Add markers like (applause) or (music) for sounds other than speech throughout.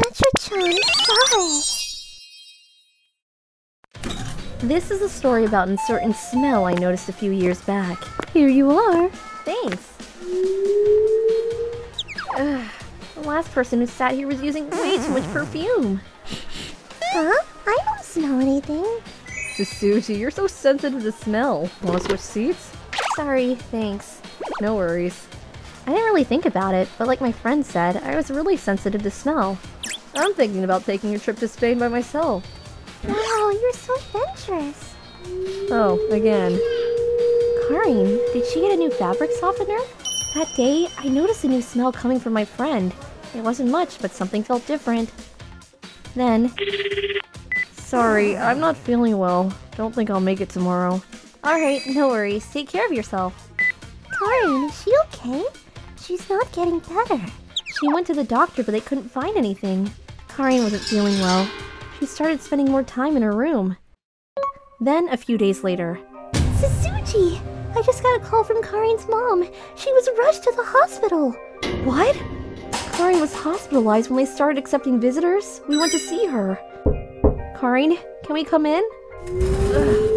Metrotron, solid. This is a story about a certain smell I noticed a few years back. Here you are. Thanks. Ugh, the last person who sat here was using way too much perfume. Huh? I don't smell anything. Susuji, you're so sensitive to smell. Wanna switch seats? Sorry, thanks. No worries. I didn't really think about it, but like my friend said, I was really sensitive to smell. I'm thinking about taking a trip to Spain by myself. Wow, you're so adventurous. Oh, again. Karin, did she get a new fabric softener? That day, I noticed a new smell coming from my friend. It wasn't much, but something felt different. Then... Sorry, I'm not feeling well. Don't think I'll make it tomorrow. Alright, no worries. Take care of yourself. Karin, is she okay? She's not getting better. She went to the doctor, but they couldn't find anything. Karin wasn't feeling well. She started spending more time in her room. Then, a few days later, Suzuki! I just got a call from Karin's mom. She was rushed to the hospital. What? Karin was hospitalized when they started accepting visitors? We went to see her. Karin, can we come in? Ugh.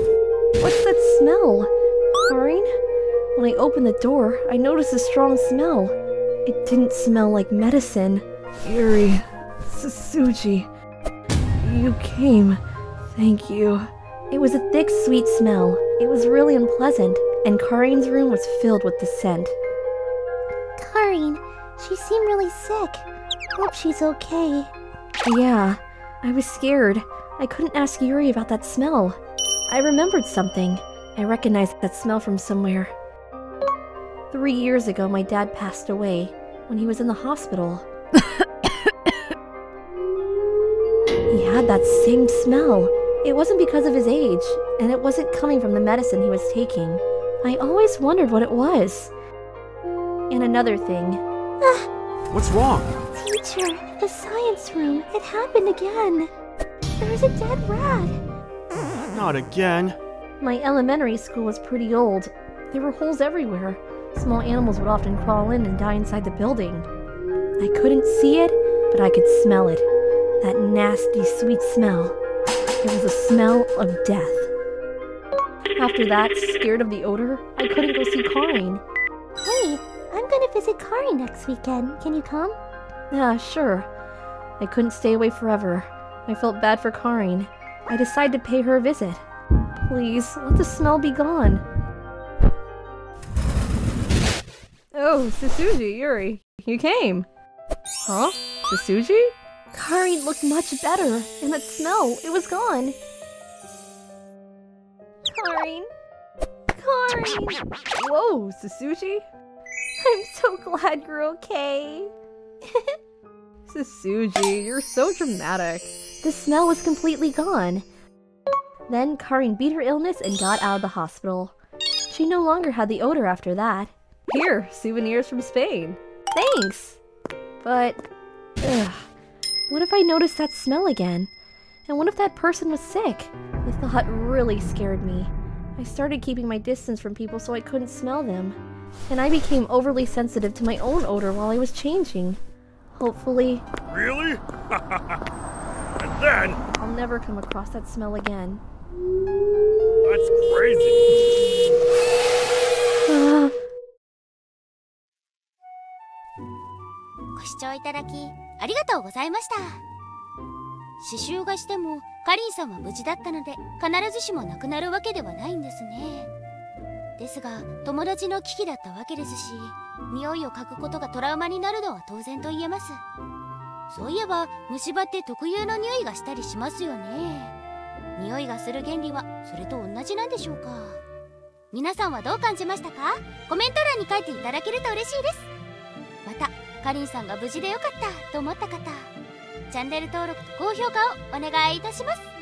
What's that smell? Karin? When I opened the door, I noticed a strong smell. It didn't smell like medicine. Yuri, Susuji, you came. Thank you. It was a thick, sweet smell. It was really unpleasant, and Karin's room was filled with the scent. Karin, she seemed really sick. Hope she's okay. Yeah, I was scared. I couldn't ask Yuri about that smell. I remembered something. I recognized that smell from somewhere. Three years ago, my dad passed away when he was in the hospital. (laughs) had that same smell. It wasn't because of his age, and it wasn't coming from the medicine he was taking. I always wondered what it was. And another thing. Ah. What's wrong? Teacher, the science room. It happened again. There's a dead rat. Not again. My elementary school was pretty old. There were holes everywhere. Small animals would often crawl in and die inside the building. I couldn't see it, but I could smell it. That nasty, sweet smell. It was a smell of death. After that, scared of the odor, I couldn't go see Karin. Hey, I'm gonna visit Karin next weekend. Can you come? Yeah, sure. I couldn't stay away forever. I felt bad for Karin. I decided to pay her a visit. Please, let the smell be gone. Oh, Susuji, Yuri, you came. Huh? Susuji? Karin looked much better, and that smell, it was gone. Karin. Karin. Whoa, Susuji? I'm so glad you're okay. (laughs) Susuji, you're so dramatic. The smell was completely gone. Then Karin beat her illness and got out of the hospital. She no longer had the odor after that. Here, souvenirs from Spain. Thanks! But, ugh, what if I noticed that smell again? And what if that person was sick? The thought really scared me. I started keeping my distance from people so I couldn't smell them. And I became overly sensitive to my own odor while I was changing. Hopefully, Really? (laughs) and then, I'll never come across that smell again. that's crazy. (sighs) Ah. ご視聴いただき ありがとうございました。刺繍がしてもカリンさんは無事だったので必ずしもなくなるわけではないんですね。ですが友達の危機だったわけですし匂いを嗅ぐことがトラウマになるのは当然と言えます。そういえば虫歯って特有の匂いがしたりしますよね。匂いがする原理はそれと同じなんでしょうか。皆さんはどう感じましたか？コメント欄に書いていただけると嬉しいです。またかりんさんが無事でよかったと思った方チャンネル登録と高評価をお願いいたします。